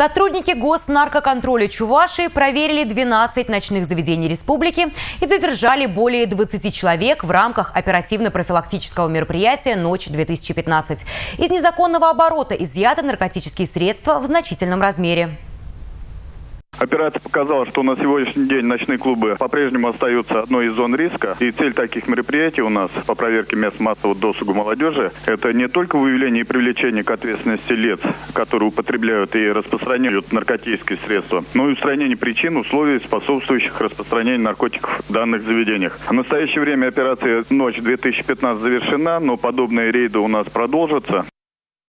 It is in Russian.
Сотрудники госнаркоконтроля Чувашии проверили 12 ночных заведений республики и задержали более 20 человек в рамках оперативно-профилактического мероприятия «Ночь-2015». Из незаконного оборота изъяты наркотические средства в значительном размере. Операция показала, что на сегодняшний день ночные клубы по-прежнему остаются одной из зон риска. И цель таких мероприятий у нас по проверке мест массового досуга молодежи – это не только выявление и привлечение к ответственности лиц, которые употребляют и распространяют наркотические средства, но и устранение причин, условий, способствующих распространению наркотиков в данных заведениях. В настоящее время операция «Ночь-2015» завершена, но подобные рейды у нас продолжатся.